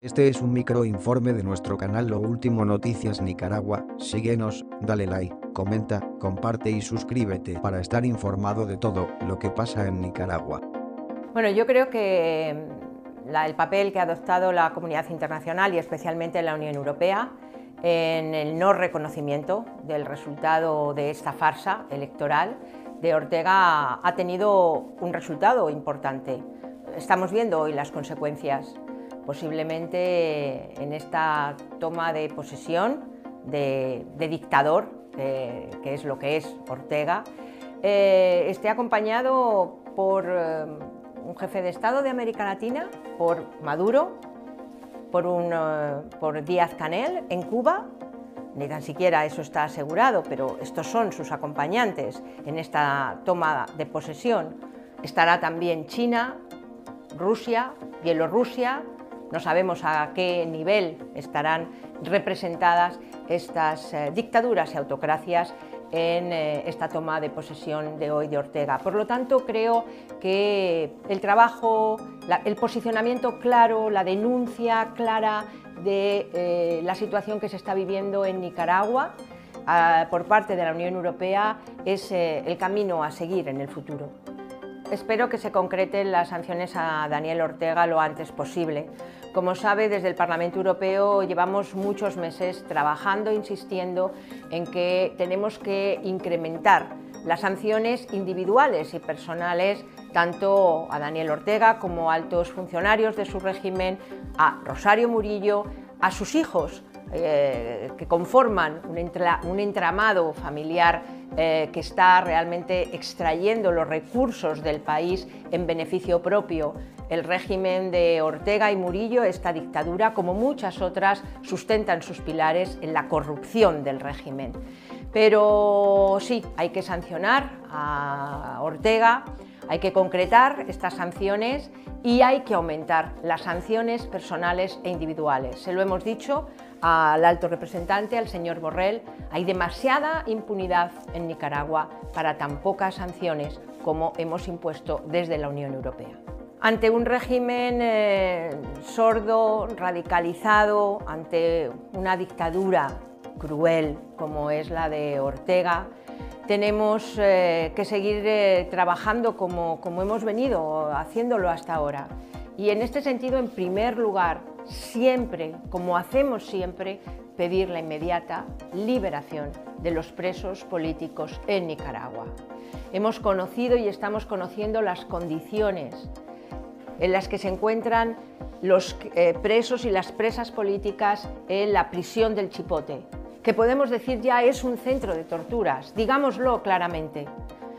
Este es un microinforme de nuestro canal Lo Último Noticias Nicaragua, síguenos, dale like, comenta, comparte y suscríbete para estar informado de todo lo que pasa en Nicaragua. Bueno, yo creo que mm, el papel que ha adoptado la comunidad internacional y especialmente la Unión Europea en el no reconocimiento del resultado de esta farsa electoral de Ortega ha tenido un resultado importante. Estamos viendo hoy las consecuencias posiblemente en esta toma de posesión de, dictador, que, es lo que es Ortega, eh, esté acompañado por eh, un jefe de Estado de América Latina, por Maduro, por, un, eh, por Díaz Canel en Cuba, ni tan siquiera eso está asegurado, pero estos son sus acompañantes en esta toma de posesión. Estará también China, Rusia, Bielorrusia, no sabemos a qué nivel estarán representadas estas eh, dictaduras y autocracias en eh, esta toma de posesión de hoy de Ortega. Por lo tanto, creo que el trabajo, el posicionamiento claro, la denuncia clara de eh, la situación que se está viviendo en Nicaragua ah, por parte de la Unión Europea es el camino a seguir en el futuro. Espero que se concreten las sanciones a Daniel Ortega lo antes posible. Como sabe, desde el Parlamento Europeo llevamos muchos meses trabajando, insistiendo en que tenemos que incrementar las sanciones individuales y personales tanto a Daniel Ortega como a altos funcionarios de su régimen, a Rosario Murillo, a sus hijos, eh, que conforman un, entramado familiar eh, que está realmente extrayendo los recursos del país en beneficio propio. El régimen de Ortega y Murillo, esta dictadura, como muchas otras, sustentan sus pilares en la corrupción del régimen. Pero sí, hay que sancionar a Ortega, hay que concretar estas sanciones y hay que aumentar las sanciones personales e individuales. Se lo hemos dicho al alto representante, al señor Borrell, hay demasiada impunidad en Nicaragua para tan pocas sanciones como hemos impuesto desde la Unión Europea. Ante un régimen eh, sordo, radicalizado, ante una dictadura cruel como es la de Ortega, tenemos eh, que seguir eh, trabajando como, como hemos venido haciéndolo hasta ahora. Y en este sentido, en primer lugar, siempre, como hacemos siempre, pedir la inmediata liberación de los presos políticos en Nicaragua. Hemos conocido y estamos conociendo las condiciones en las que se encuentran los eh, presos y las presas políticas en la prisión del Chipote, que podemos decir ya es un centro de torturas, digámoslo claramente.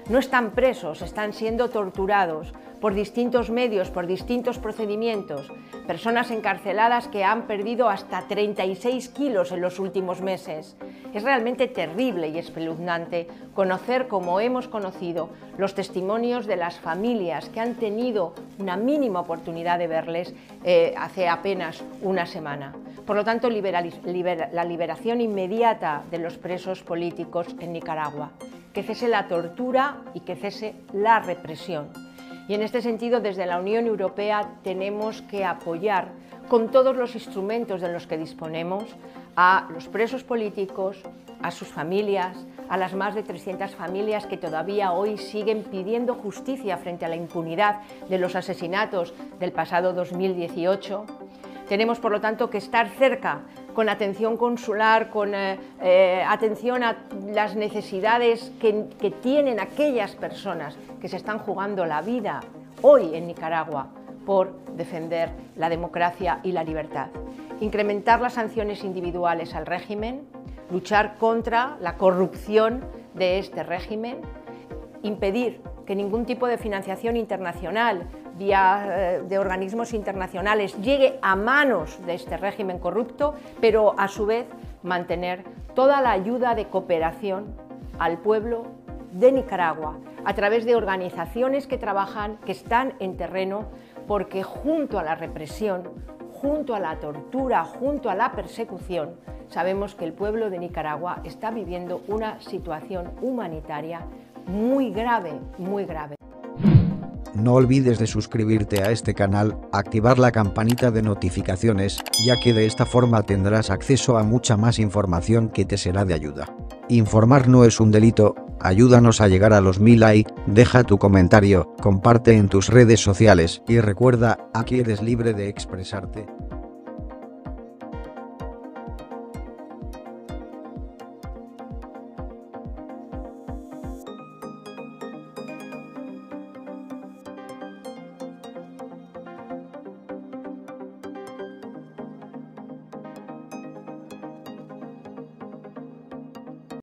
No están presos, están siendo torturados por distintos medios, por distintos procedimientos, personas encarceladas que han perdido hasta 36 kilos en los últimos meses. Es realmente terrible y espeluznante conocer, como hemos conocido, los testimonios de las familias que han tenido una mínima oportunidad de verles eh, hace apenas una semana. Por lo tanto, la liberación inmediata de los presos políticos en Nicaragua, que cese la tortura y que cese la represión. Y en este sentido, desde la Unión Europea tenemos que apoyar con todos los instrumentos de los que disponemos a los presos políticos, a sus familias, a las más de 300 familias que todavía hoy siguen pidiendo justicia frente a la impunidad de los asesinatos del pasado 2018 tenemos, por lo tanto, que estar cerca con atención consular, con eh, eh, atención a las necesidades que, que tienen aquellas personas que se están jugando la vida hoy en Nicaragua por defender la democracia y la libertad. Incrementar las sanciones individuales al régimen, luchar contra la corrupción de este régimen, impedir que ningún tipo de financiación internacional eh, de organismos internacionales llegue a manos de este régimen corrupto, pero a su vez mantener toda la ayuda de cooperación al pueblo de Nicaragua a través de organizaciones que trabajan, que están en terreno, porque junto a la represión, junto a la tortura, junto a la persecución, sabemos que el pueblo de Nicaragua está viviendo una situación humanitaria muy grave, muy grave. No olvides de suscribirte a este canal, activar la campanita de notificaciones, ya que de esta forma tendrás acceso a mucha más información que te será de ayuda. Informar no es un delito, ayúdanos a llegar a los mil like, deja tu comentario, comparte en tus redes sociales y recuerda, aquí eres libre de expresarte.